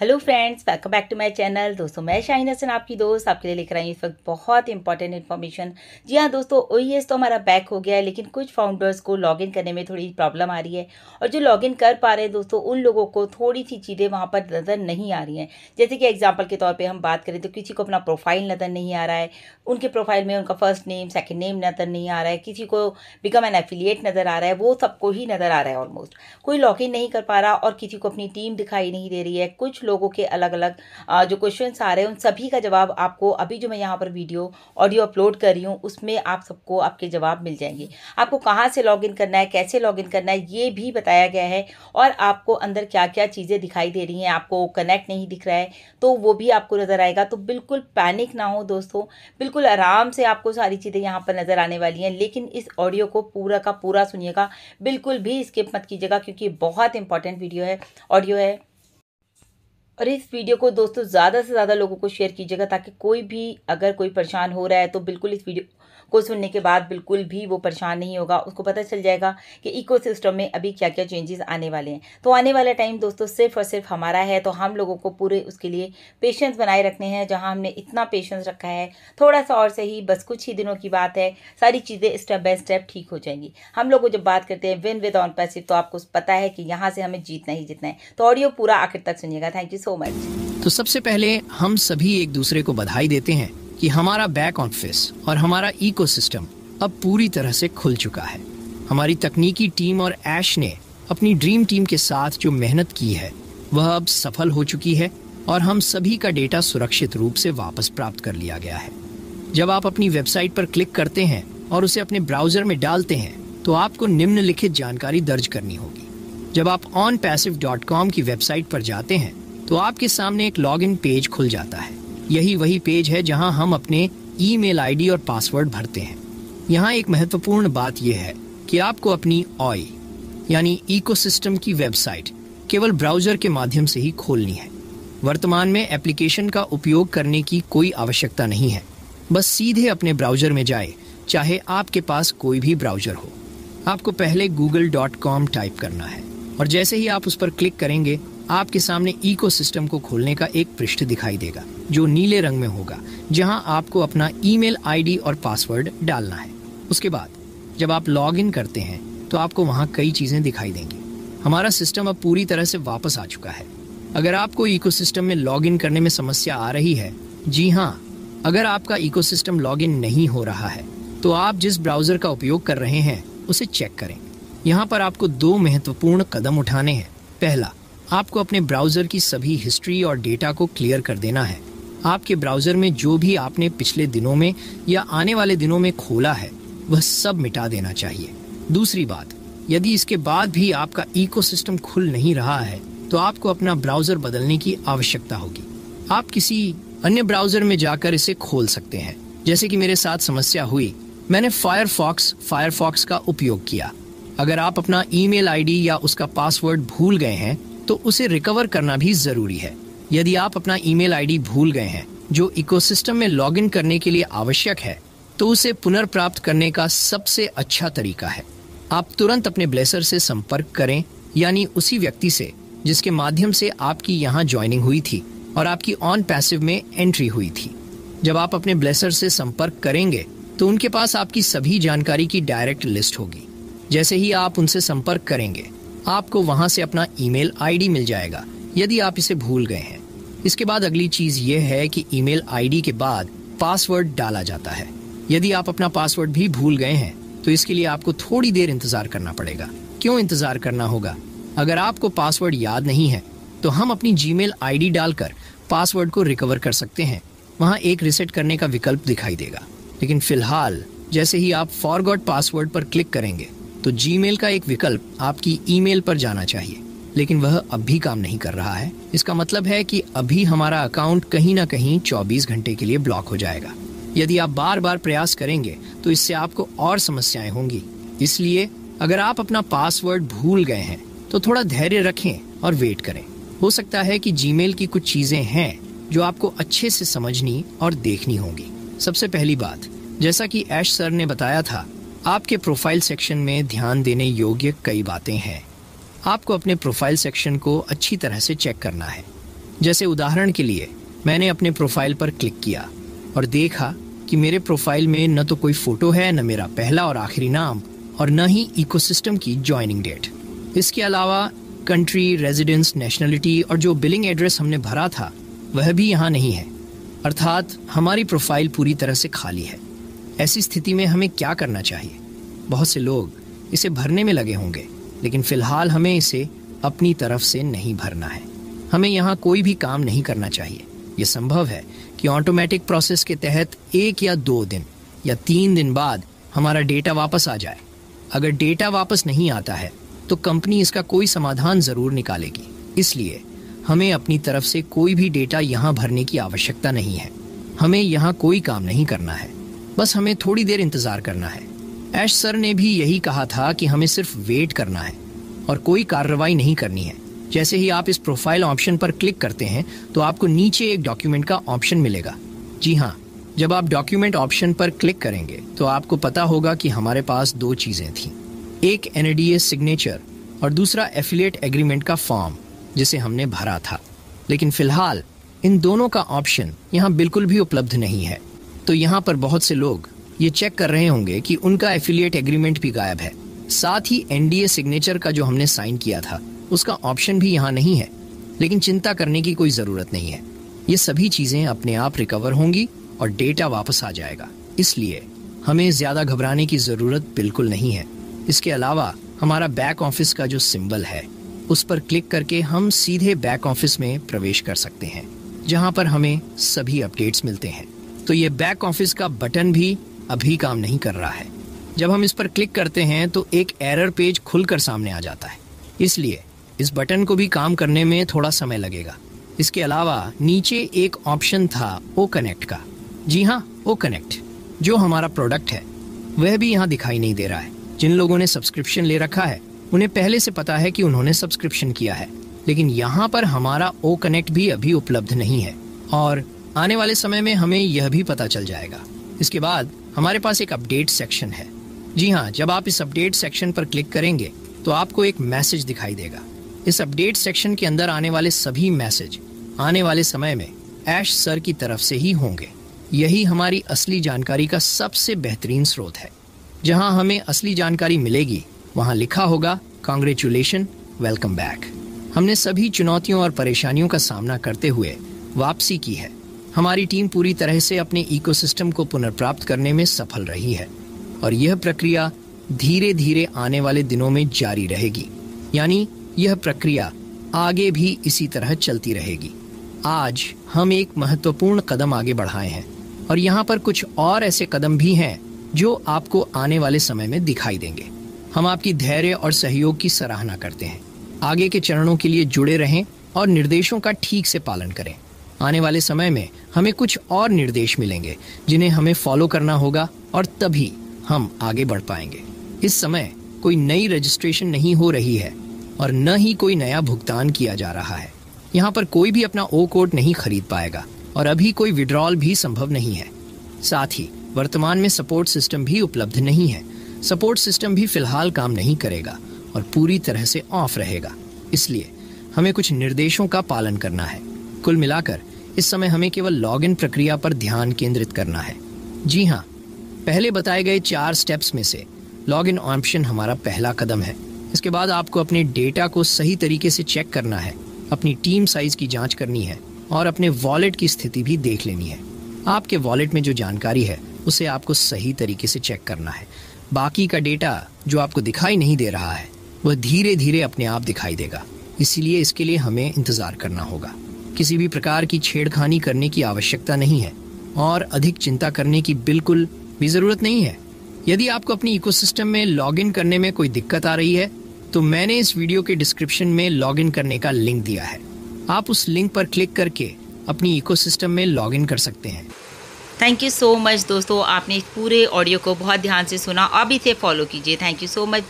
Hello friends welcome back to my channel दोस्तों, मैं शाहीन हसन, आपकी दोस्त, आपके लिए लेकर आई हूँ इस वक्त बहुत इंपॉर्टेंट इन्फॉर्मेशन जी हाँ दोस्तों ओईएस तो हमारा बैक हो गया है, लेकिन कुछ फाउंडर्स को लॉगिन करने में थोड़ी प्रॉब्लम आ रही है। और जो लॉगिन कर पा रहे हैं दोस्तों, उन लोगों को थोड़ी सी चीज़ें वहाँ पर नज़र नहीं आ रही हैं। जैसे कि एग्ज़ाम्पल के तौर पर हम बात करें तो किसी को अपना प्रोफ़ाइल नज़र नहीं आ रहा है, उनके प्रोफ़ाइल में उनका फ़र्स्ट नेम सेकेंड नेम नज़र नहीं आ रहा है, किसी को बिकम एन एफिलिएट नज़र आ रहा है, वो सबको ही नज़र आ रहा है ऑलमोस्ट कोई लॉगिन नहीं कर पा रहा और किसी को अपनी टीम दिखाई नहीं दे रही है, कुछ लोगों के अलग अलग जो क्वेश्चन आ रहे हैं, उन सभी का जवाब आपको, अभी जो मैं यहाँ पर वीडियो ऑडियो अपलोड कर रही हूँ, उसमें आप सबको आपके जवाब मिल जाएँगे। आपको कहाँ से लॉगिन करना है, कैसे लॉगिन करना है, ये भी बताया गया है और आपको अंदर क्या क्या चीज़ें दिखाई दे रही हैं, आपको कनेक्ट नहीं दिख रहा है तो वो भी आपको नज़र आएगा। तो बिल्कुल पैनिक ना हो दोस्तों, बिल्कुल आराम से आपको सारी चीज़ें यहाँ पर नज़र आने वाली हैं, लेकिन इस ऑडियो को पूरा का पूरा सुनिएगा, बिल्कुल भी स्किप मत कीजिएगा, क्योंकि बहुत इंपॉर्टेंट वीडियो है ऑडियो है। और इस वीडियो को दोस्तों ज़्यादा से ज़्यादा लोगों को शेयर कीजिएगा ताकि कोई भी अगर कोई परेशान हो रहा है तो बिल्कुल इस वीडियो को सुनने के बाद बिल्कुल भी वो परेशान नहीं होगा। उसको पता चल जाएगा कि इकोसिस्टम में अभी क्या क्या चेंजेस आने वाले हैं। तो आने वाला टाइम दोस्तों सिर्फ़ और सिर्फ़ हमारा है। तो हम लोगों को पूरे उसके लिए पेशेंस बनाए रखने हैं, जहाँ हमने इतना पेशेंस रखा है। थोड़ा सा और सही, बस कुछ ही दिनों की बात है। सारी चीज़ें स्टेप बाय स्टेप ठीक हो जाएँगी। हम लोग जब बात करते हैं विन विद ऑन पैसिव तो आपको पता है कि यहाँ से हमें जीतना ही जीतना है। तो ऑडियो पूरा आखिर तक सुनिएगा। थैंक यू सो मच तो सबसे पहले हम सभी एक दूसरे को बधाई देते हैं। कि हमारा बैक ऑफ़िस और हमारा इकोसिस्टम अब पूरी तरह से खुल चुका है। हमारी तकनीकी टीम और ऐश ने अपनी ड्रीम टीम के साथ जो मेहनत की है, वह अब सफल हो चुकी है और हम सभी का डेटा सुरक्षित रूप से वापस प्राप्त कर लिया गया है। जब आप अपनी वेबसाइट पर क्लिक करते हैं और उसे अपने ब्राउज़र में डालते हैं तो आपको निम्नलिखित जानकारी दर्ज करनी होगी। जब आप ऑन पैसिव डॉट कॉम की वेबसाइट पर जाते हैं तो आपके सामने एक लॉगिन पेज खुल जाता है। यही वही पेज है जहाँ हम अपने ईमेल आईडी और पासवर्ड भरते हैं। यहाँ एक महत्वपूर्ण बात यह है कि आपको अपनी ऑई यानी इकोसिस्टम की वेबसाइट केवल ब्राउज़र के माध्यम से ही खोलनी है। वर्तमान में एप्लीकेशन का उपयोग करने की कोई आवश्यकता नहीं है। बस सीधे अपने ब्राउज़र में जाए, चाहे आपके पास कोई भी ब्राउज़र हो। आपको पहले google.com टाइप करना है और जैसे ही आप उस पर क्लिक करेंगे, आपके सामने इकोसिस्टम को खोलने का एक पृष्ठ दिखाई देगा। जो नीले रंग में होगा, जहाँ आपको अपना ईमेल आईडी और पासवर्ड डालना है। उसके बाद, जब आप लॉग इन करते हैं तो आपको वहाँ कई चीज़ें दिखाई देंगी। हमारा सिस्टम अब पूरी तरह से वापस आ चुका है। अगर आपको इकोसिस्टम में लॉग इन करने में समस्या आ रही है, जी हाँ अगर आपका इकोसिस्टम लॉग इन नहीं हो रहा है तो आप जिस ब्राउज़र का उपयोग कर रहे हैं, उसे चेक करें। यहाँ पर आपको दो महत्वपूर्ण कदम उठाने हैं। पहला, आपको अपने ब्राउज़र की सभी हिस्ट्री और डेटा को क्लियर कर देना है। आपके ब्राउज़र में जो भी आपने पिछले दिनों में या आने वाले दिनों में खोला है, वह सब मिटा देना चाहिए। दूसरी बात, यदि इसके बाद भी आपका इकोसिस्टम खुल नहीं रहा है तो आपको अपना ब्राउज़र बदलने की आवश्यकता होगी। आप किसी अन्य ब्राउज़र में जाकर इसे खोल सकते हैं। जैसे कि मेरे साथ समस्या हुई, मैंने फायरफॉक्स फायरफॉक्स का उपयोग किया। अगर आप अपना ईमेल आईडी या उसका पासवर्ड भूल गए हैं तो उसे रिकवर करना भी ज़रूरी है। यदि आप अपना ईमेल आईडी भूल गए हैं, जो इकोसिस्टम में लॉगिन करने के लिए आवश्यक है तो उसे पुनर्प्राप्त करने का सबसे अच्छा तरीका है। आप तुरंत अपने ब्लेसर से संपर्क करें, यानी उसी व्यक्ति से, जिसके माध्यम से आपकी यहाँ ज्वाइनिंग हुई थी और आपकी ऑन पैसिव में एंट्री हुई थी। जब आप अपने ब्लेसर से संपर्क करेंगे तो उनके पास आपकी सभी जानकारी की डायरेक्ट लिस्ट होगी। जैसे ही आप उनसे संपर्क करेंगे, आपको वहाँ से अपना ईमेल आईडी मिल जाएगा, यदि आप इसे भूल गए हैं। इसके बाद अगली चीज़ ये है कि ईमेल आईडी के बाद पासवर्ड डाला जाता है। यदि आप अपना पासवर्ड भी भूल गए हैं तो इसके लिए आपको थोड़ी देर इंतज़ार करना पड़ेगा। क्यों इंतज़ार करना होगा? अगर आपको पासवर्ड याद नहीं है तो हम अपनी जीमेल आईडी डालकर पासवर्ड को रिकवर कर सकते हैं। वहाँ एक रिसेट करने का विकल्प दिखाई देगा। लेकिन फ़िलहाल, जैसे ही आप फॉरगॉट पासवर्ड पर क्लिक करेंगे तो जीमेल का एक विकल्प आपकी ईमेल पर जाना चाहिए। लेकिन वह अब भी काम नहीं कर रहा है। इसका मतलब है कि अभी हमारा अकाउंट कहीं ना कहीं 24 घंटे के लिए ब्लॉक हो जाएगा। यदि आप बार बार प्रयास करेंगे तो इससे आपको और समस्याएँ होंगी। इसलिए, अगर आप अपना पासवर्ड भूल गए हैं तो थोड़ा धैर्य रखें और वेट करें। हो सकता है कि जीमेल की कुछ चीज़ें हैं, जो आपको अच्छे से समझनी और देखनी होगी। सबसे पहली बात, जैसा कि ऐश सर ने बताया था, आपके प्रोफ़ाइल सेक्शन में ध्यान देने योग्य कई बातें हैं। आपको अपने प्रोफ़ाइल सेक्शन को अच्छी तरह से चेक करना है। जैसे उदाहरण के लिए, मैंने अपने प्रोफ़ाइल पर क्लिक किया और देखा कि मेरे प्रोफ़ाइल में न तो कोई फ़ोटो है, न मेरा पहला और आखिरी नाम और न ही इकोसिस्टम की ज्वाइनिंग डेट इसके अलावा कंट्री रेजिडेंस नेशनलिटी और जो बिलिंग एड्रेस हमने भरा था, वह भी यहाँ नहीं है। अर्थात, हमारी प्रोफ़ाइल पूरी तरह से खाली है। ऐसी स्थिति में हमें क्या करना चाहिए? बहुत से लोग इसे भरने में लगे होंगे। लेकिन फ़िलहाल हमें इसे अपनी तरफ़ से नहीं भरना है। हमें यहाँ कोई भी काम नहीं करना चाहिए। यह संभव है कि ऑटोमेटिक प्रोसेस के तहत एक या दो दिन या तीन दिन बाद हमारा डेटा वापस आ जाए। अगर डेटा वापस नहीं आता है तो कंपनी इसका कोई समाधान ज़रूर निकालेगी। इसलिए हमें अपनी तरफ़ से कोई भी डेटा यहाँ भरने की आवश्यकता नहीं है। हमें यहाँ कोई काम नहीं करना है। बस हमें थोड़ी देर इंतज़ार करना है। ऐश सर ने भी यही कहा था कि हमें सिर्फ़ वेट करना है और कोई कार्रवाई नहीं करनी है। जैसे ही आप इस प्रोफ़ाइल ऑप्शन पर क्लिक करते हैं तो आपको नीचे एक डॉक्यूमेंट का ऑप्शन मिलेगा। जी हाँ जब आप डॉक्यूमेंट ऑप्शन पर क्लिक करेंगे तो आपको पता होगा कि हमारे पास दो चीज़ें थी। एक एनडीए सिग्नेचर और दूसरा एफिलिएट एग्रीमेंट का फॉर्म जिसे हमने भरा था। लेकिन फ़िलहाल, इन दोनों का ऑप्शन यहाँ बिल्कुल भी उपलब्ध नहीं है। तो यहाँ पर बहुत से लोग ये चेक कर रहे होंगे कि उनका एफिलिएट एग्रीमेंट भी गायब है। साथ ही एनडीए सिग्नेचर का जो हमने साइन किया था, उसका ऑप्शन भी यहाँ नहीं है। लेकिन चिंता करने की कोई ज़रूरत नहीं है। ये सभी चीज़ें अपने आप रिकवर होंगी और डेटा वापस आ जाएगा। इसलिए हमें ज़्यादा घबराने की ज़रूरत बिल्कुल नहीं है। इसके अलावा हमारा बैक ऑफ़िस का जो सिंबल है, उस पर क्लिक करके हम सीधे बैक ऑफ़िस में प्रवेश कर सकते हैं, जहाँ पर हमें सभी अपडेट्स मिलते हैं। तो ये बैक ऑफ़िस का बटन भी अभी काम नहीं कर रहा है। जब हम इस पर क्लिक करते हैं तो एक एरर पेज खुलकर सामने आ जाता है। इसलिए, इस बटन को भी काम करने में थोड़ा समय लगेगा। इसके अलावा, नीचे एक ऑप्शन था, ओ कनेक्ट का। जी हाँ ओ कनेक्ट। जो हमारा प्रोडक्ट है, वह भी यहाँ दिखाई नहीं दे रहा है। जिन लोगों ने सब्सक्रिप्शन ले रखा है, उन्हें पहले से पता है कि उन्होंने सब्सक्रिप्शन किया है। लेकिन यहाँ पर हमारा ओ कनेक्ट भी अभी उपलब्ध नहीं है। और आने वाले समय में हमें यह भी पता चल जाएगा। इसके बाद हमारे पास एक अपडेट सेक्शन है। जी हाँ जब आप इस अपडेट सेक्शन पर क्लिक करेंगे तो आपको एक मैसेज दिखाई देगा। इस अपडेट सेक्शन के अंदर आने वाले सभी मैसेज आने वाले समय में ऐश सर की तरफ़ से ही होंगे। यही हमारी असली जानकारी का सबसे बेहतरीन स्रोत है। जहाँ हमें असली जानकारी मिलेगी, वहाँ लिखा होगा कॉन्ग्रेचुलेशन वेलकम बैक हमने सभी चुनौतियों और परेशानियों का सामना करते हुए वापसी की है। हमारी टीम पूरी तरह से अपने इकोसिस्टम को पुनर्प्राप्त करने में सफल रही है और यह प्रक्रिया धीरे धीरे आने वाले दिनों में जारी रहेगी। यानी यह प्रक्रिया आगे भी इसी तरह चलती रहेगी। आज हम एक महत्वपूर्ण कदम आगे बढ़ाए हैं और यहाँ पर कुछ और ऐसे कदम भी हैं जो आपको आने वाले समय में दिखाई देंगे। हम आपकी धैर्य और सहयोग की सराहना करते हैं। आगे के चरणों के लिए जुड़े रहें और निर्देशों का ठीक से पालन करें। आने वाले समय में हमें कुछ और निर्देश मिलेंगे, जिन्हें हमें फॉलो करना होगा और तभी हम आगे बढ़ पाएँगे। इस समय कोई नई रजिस्ट्रेशन नहीं हो रही है और न ही कोई नया भुगतान किया जा रहा है। यहाँ पर कोई भी अपना ओ कोड नहीं खरीद पाएगा और अभी कोई विड्रॉल भी संभव नहीं है। साथ ही, वर्तमान में सपोर्ट सिस्टम भी उपलब्ध नहीं है। सपोर्ट सिस्टम भी फ़िलहाल काम नहीं करेगा और पूरी तरह से ऑफ़ रहेगा। इसलिए हमें कुछ निर्देशों का पालन करना है। कुल मिलाकर इस समय हमें केवल लॉगिन प्रक्रिया पर ध्यान केंद्रित करना है। जी हाँ पहले बताए गए चार स्टेप्स में से लॉगिन ऑप्शन हमारा पहला कदम है। इसके बाद आपको अपने डेटा को सही तरीके से चेक करना है। अपनी टीम साइज़ की जाँच करनी है और अपने वॉलेट की स्थिति भी देख लेनी है। आपके वॉलेट में जो जानकारी है, उसे आपको सही तरीके से चेक करना है। बाकी का डेटा जो आपको दिखाई नहीं दे रहा है, वह धीरे धीरे अपने आप दिखाई देगा। इसीलिए इसके लिए हमें इंतज़ार करना होगा। किसी भी प्रकार की छेड़खानी करने की आवश्यकता नहीं है और अधिक चिंता करने की बिल्कुल भी ज़रूरत नहीं है। यदि आपको अपनी इकोसिस्टम में लॉगिन करने में कोई दिक्कत आ रही है तो मैंने इस वीडियो के डिस्क्रिप्शन में लॉगिन करने का लिंक दिया है। आप उस लिंक पर क्लिक करके अपनी इकोसिस्टम में लॉगिन कर सकते हैं। थैंक यू सो मच दोस्तों। आपने पूरे ऑडियो को बहुत ध्यान से सुना। अब इसे फॉलो कीजिए। Thank you so much